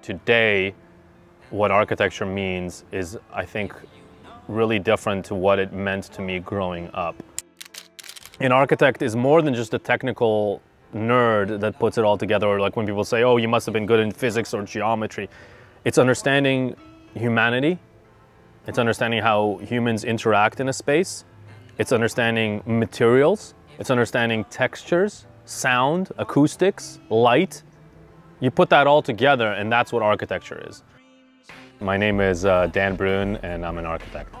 Today, what architecture means is, I think, really different to what it meant to me growing up. An architect is more than just a technical nerd that puts it all together, or like when people say, oh, you must have been good in physics or geometry. It's understanding humanity, it's understanding how humans interact in a space, it's understanding materials, it's understanding textures, sound, acoustics, light. You put that all together and that's what architecture is. My name is uh, Dan Brunn and I'm an architect.